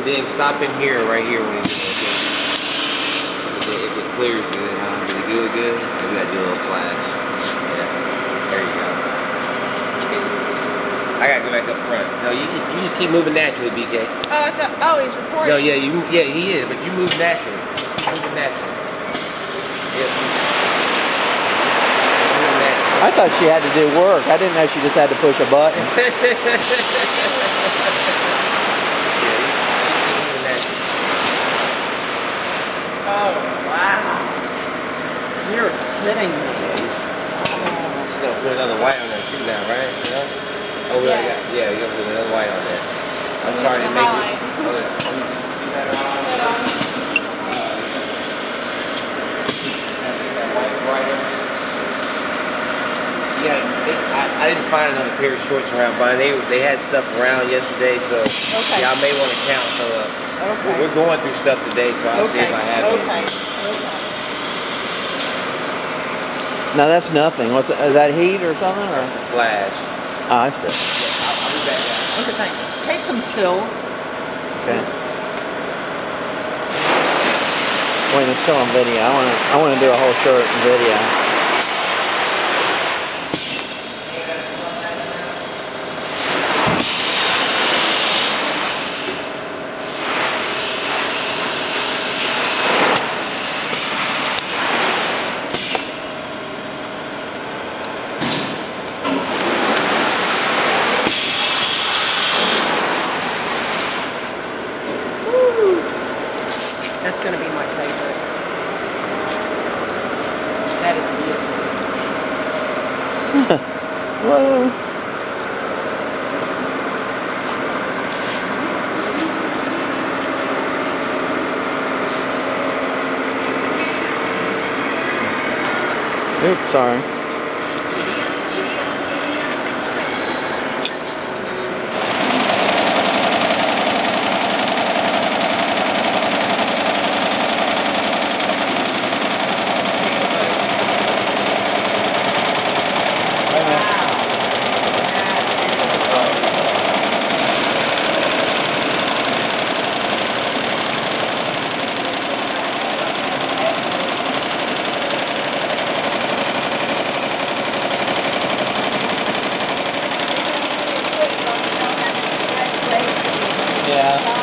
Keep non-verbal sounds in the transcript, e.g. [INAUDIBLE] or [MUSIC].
And then stop in here, right here when you it. Okay? If it, if it clears good, huh? Did it do it good? Maybe I do a little flash. Yeah. There you go. I gotta go back up front. No, you just you just keep moving naturally, BK. Oh, I thought. Oh, he's recording. No, yeah, you yeah he is, but you move naturally. Move naturally. Yeah. Move naturally. I thought she had to do work. I didn't know she just had to push a button. [LAUGHS] yeah, you, you move naturally. Oh, wow. You're me. Gonna put another white on there too now, right? You know? Oh, got, yeah, you gotta put another white on there. I'm sorry to make it. Yeah. You- you got it on? That white brighter. [LAUGHS] Yeah, they, I, I didn't find another pair of shorts around, but they they had stuff around yesterday, so Okay. yeah, I may want to count. So uh, Okay. we're going through stuff today, so I'll see if I have okay, it. Okay. No, that's nothing. What's is that heat or something? Or Flash. oh, I see. Yeah, I'll, I'll be back. guys. Okay, thanks. Take some stills. Okay. Wait, it's still on video. I want to. I want to do a whole shirt in video. That's going to be my favorite. That is beautiful. [LAUGHS] Whoa. Oops, sorry. Yeah.